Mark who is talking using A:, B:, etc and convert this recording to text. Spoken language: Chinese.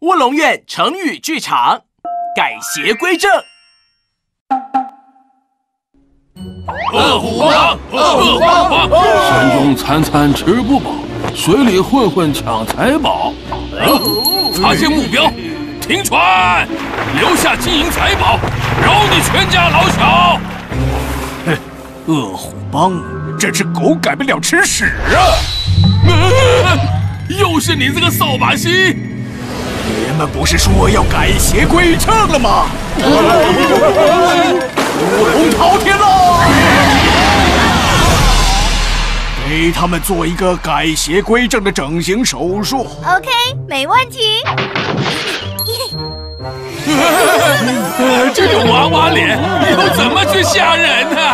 A: 卧龙院成语剧场，改邪归正。
B: 饿虎帮，饿虎帮，
C: 山中餐餐吃不饱，水里混混抢财宝。
B: 发现目标，停船，留下金银财宝，饶你全家老小。
D: 哼，饿虎帮，这只狗改不了吃屎啊！
B: 又是你这个扫把星！
D: 你们不是说要改邪归正了吗？乌龙滔天了！给他们做一个改邪归正的整形手术。
E: OK，没问题。
B: 这个娃娃脸以后怎么去吓人呢？